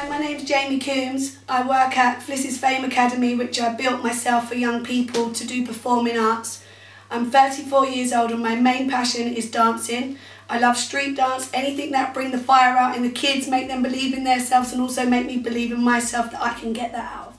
Hi, my name's Jamie Coombes. I work at Fliss's Fame Academy, which I built myself for young people to do performing arts. I'm 34 years old and my main passion is dancing. I love street dance, anything that bring the fire out in the kids, make them believe in themselves and also make me believe in myself that I can get that out.